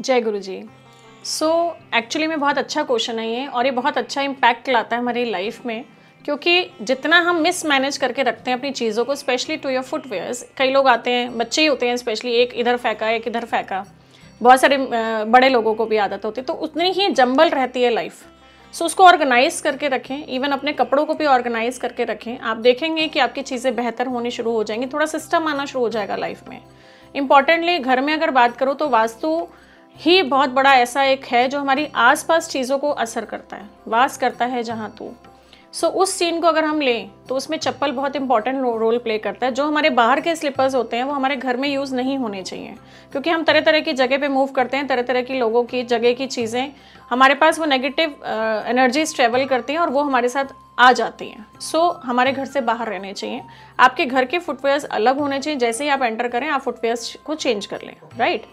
जय गुरु जी सो so, actually में बहुत अच्छा क्वेश्चन है ये और ये बहुत अच्छा इम्पैक्ट लाता है हमारी लाइफ में क्योंकि जितना हम मिस मैनेज करके रखते हैं अपनी चीज़ों को स्पेशली टू योर फुटवेयर्स कई लोग आते हैं बच्चे ही होते हैं स्पेशली एक इधर फेंका एक इधर फेंका। बहुत सारे बड़े लोगों को भी आदत होती है तो उतनी ही जंबल रहती है लाइफ सो so, उसको ऑर्गेनाइज करके रखें इवन अपने कपड़ों को भी ऑर्गेनाइज करके रखें। आप देखेंगे कि आपकी चीज़ें बेहतर होनी शुरू हो जाएँगी थोड़ा सिस्टम आना शुरू हो जाएगा लाइफ में। इंपॉर्टेंटली घर में अगर बात करो तो वास्तु ही बहुत बड़ा ऐसा एक है जो हमारी आसपास चीज़ों को असर करता है वास करता है जहाँ तू। सो so, उस सीन को अगर हम लें तो उसमें चप्पल बहुत इंपॉर्टेंट रोल प्ले करता है। जो हमारे बाहर के स्लीपर्स होते हैं वो हमारे घर में यूज़ नहीं होने चाहिए। क्योंकि हम तरह तरह की जगह पे मूव करते हैं तरह तरह की लोगों की जगह की चीज़ें हमारे पास वो नेगेटिव एनर्जीज ट्रेवल करती हैं और वो हमारे साथ आ जाती हैं। सो so, हमारे घर से बाहर रहने चाहिए। आपके घर के फुटवेयर्स अलग होने चाहिए। जैसे ही आप एंटर करें आप फुटवेयर्स को चेंज कर लें राइट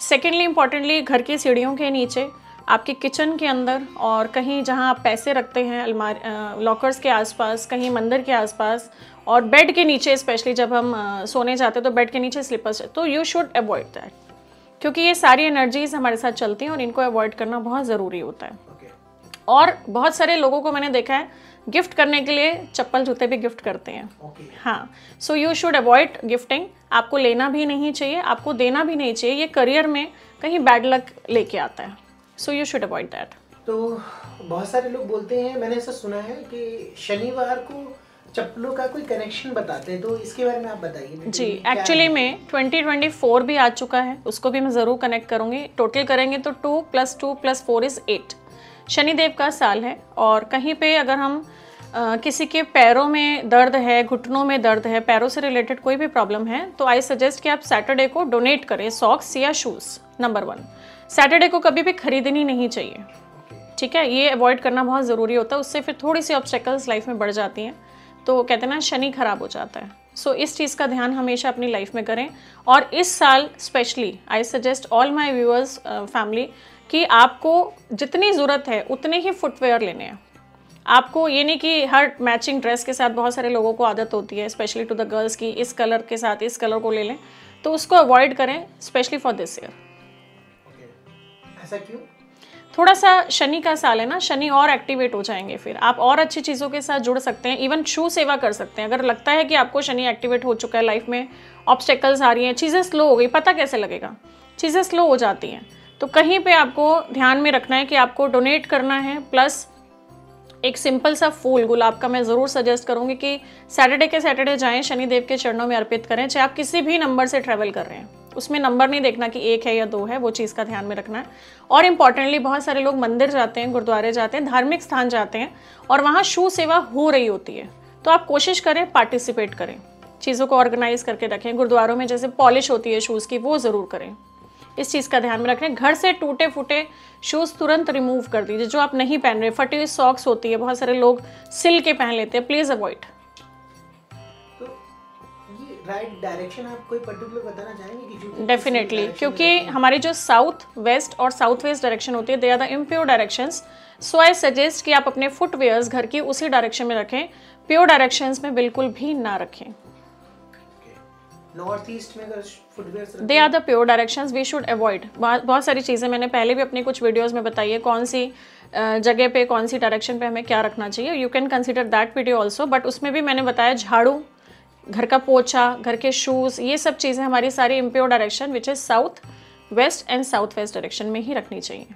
सेकेंडली इम्पॉर्टेंटली घर की सीढ़ियों के नीचे, आपके किचन के अंदर और कहीं जहाँ आप पैसे रखते हैं, अलमार लॉकर्स के आसपास, कहीं मंदिर के आसपास और बेड के नीचे स्पेशली जब हम सोने जाते हैं तो बेड के नीचे स्लीपर्स तो यू शुड अवॉइड दैट क्योंकि ये सारी एनर्जीज हमारे साथ चलती हैं और इनको अवॉइड करना बहुत ज़रूरी होता है. और बहुत सारे लोगों को मैंने देखा है गिफ्ट करने के लिए चप्पल जूते भी गिफ्ट करते हैं। Okay. हाँ so you should avoid gifting आपको लेना भी नहीं चाहिए आपको देना भी नहीं चाहिए ये करियर में कहीं बैड लक लेके आता है। So you should avoid that तो बहुत सारे लोग बोलते हैं मैंने ऐसा सुना है कि शनिवार को चप्पलों का कोई कनेक्शन बताते हैं तो इसके बारे में आप बताइए। जी एक्चुअली में 2024 भी आ चुका है उसको भी मैं ज़रूर कनेक्ट करूँगी। टोटल करेंगे तो two plus two plus four is eight Shanidev का साल है और कहीं पे अगर हम आ, किसी के पैरों में दर्द है घुटनों में दर्द है पैरों से रिलेटेड कोई भी प्रॉब्लम है तो आई सजेस्ट कि आप सैटरडे को डोनेट करें सॉक्स या शूज़ नंबर वन सैटरडे को कभी भी खरीदनी नहीं चाहिए। ठीक है? ये अवॉइड करना बहुत ज़रूरी होता है उससे फिर थोड़ी सी ऑब्स्टेकल्स लाइफ में बढ़ जाती हैं तो कहते हैं ना शनि खराब हो जाता है। सो so, इस चीज़ का ध्यान हमेशा अपनी लाइफ में करें और इस साल specially I suggest all my viewers family कि आपको जितनी ज़रूरत है उतने ही फुटवेयर लेने हैं। आपको ये नहीं कि हर मैचिंग ड्रेस के साथ बहुत सारे लोगों को आदत होती है स्पेशली टू द गर्ल्स की इस कलर के साथ इस कलर को ले लें। तो उसको अवॉइड करें स्पेशली फॉर दिस ईयर ऐसा क्यों? थोड़ा सा शनि का साल है ना शनि और एक्टिवेट हो जाएँगे फिर। आप और अच्छी चीज़ों के साथ जुड़ सकते हैं इवन शू सेवा कर सकते हैं। अगर लगता है कि आपको शनि एक्टिवेट हो चुका है लाइफ में ऑब्स्टेकल्स आ रही हैं चीज़ें स्लो हो गई पता कैसे लगेगा? चीज़ें स्लो हो जाती हैं। तो कहीं पे आपको ध्यान में रखना है कि आपको डोनेट करना है प्लस एक सिंपल सा फूल, गुलाब का मैं ज़रूर सजेस्ट करूँगी कि सैटरडे के सैटरडे जाएँ, शनिदेव के चरणों में अर्पित करें, चाहे आप किसी भी नंबर से ट्रैवल कर रहे हैं। उसमें नंबर नहीं देखना कि एक है या दो है, वो चीज़ का ध्यान में रखना है। और इम्पॉर्टेंटली बहुत सारे लोग मंदिर जाते हैं, गुरुद्वारे जाते हैं, धार्मिक स्थान जाते हैं, और वहाँ शू सेवा हो रही होती है। तो आप कोशिश करें पार्टिसिपेट करें। चीज़ों को ऑर्गेनाइज करके रखें। गुरुद्वारों में जैसे पॉलिश होती है शूज़ की, वो ज़रूर करें। इस चीज़ का ध्यान में रखें घर से टूटे फूटे शूज़ तुरंत रिमूव कर दीजिए जो आप नहीं पहन रहे। फटी हुई सॉक्स होती है बहुत सारे लोग सिल के पहन लेते हैं। प्लीज़ अवॉइड राइट डायरेक्शन आप कोई पर्टिकुलर बताना चाहेंगे डेफिनेटली क्योंकि हमारे जो साउथ वेस्ट और साउथ वेस्ट डायरेक्शन होती है they are the impure directions so I suggest कि आप अपने फुटवेयर्स घर की उसी डायरेक्शन में रखें। प्योर डायरेक्शंस में बिल्कुल भी ना रखें। नॉर्थ ईस्ट में अगर footwears they are the pure directions we should avoid बहुत सारी चीज़ें मैंने पहले भी अपनी कुछ वीडियोस में बताई है। कौन सी जगह पे कौन सी डायरेक्शन पे हमें क्या रखना चाहिए। You can consider that video also but उसमें भी मैंने बताया झाड़ू घर का पोछा घर के शूज़ ये सब चीज़ें हमारी सारी impure direction which is south west and south west direction में ही रखनी चाहिए।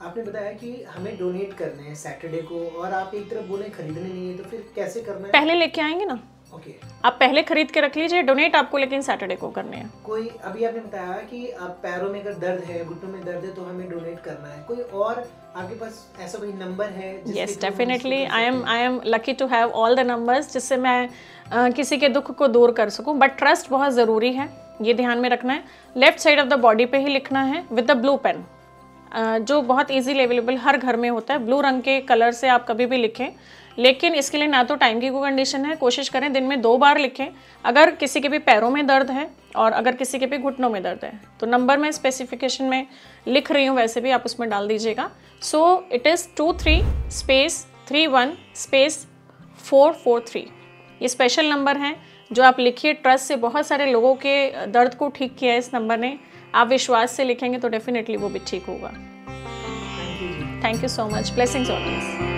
आपने बताया कि हमें डोनेट करने हैं सैटरडे को और आप एक तरफ़ बोले खरीदने नहीं है तो फिर कैसे करना है? पहले लेके आएँगे ना? ओके आप पहले खरीद के रख लीजिए डोनेट आपको लेकिन सैटरडे को करने हैं। कोई अभी आपने बताया कि आप पैरों में अगर दर्द है घुटनों में दर्द है तो हमें डोनेट करना है। कोई और आपके पास ऐसा कोई नंबर है yes definitely I am I am lucky to have all the numbers जिससे मैं uh, किसी के दुख को दूर कर सकूँ। बट ट्रस्ट बहुत ज़रूरी है ये ध्यान में रखना है। Left side of the body पे ही लिखना है विद द ब्लू पेन जो बहुत इजीली अवेलेबल हर घर में होता है। ब्लू रंग के कलर से आप कभी भी लिखें। लेकिन इसके लिए ना तो टाइम की कोई कंडीशन है कोशिश करें दिन में दो बार लिखें। अगर किसी के भी पैरों में दर्द है और अगर किसी के भी घुटनों में दर्द है तो नंबर मैं स्पेसिफिकेशन में लिख रही हूँ वैसे भी आप उसमें डाल दीजिएगा। So it is two three space three one space four four three ये स्पेशल नंबर है जो आप लिखिए ट्रस्ट से बहुत सारे लोगों के दर्द को ठीक किया है इस नंबर ने। आप विश्वास से लिखेंगे तो डेफिनेटली वो भी ठीक होगा। Thank you so much blessings always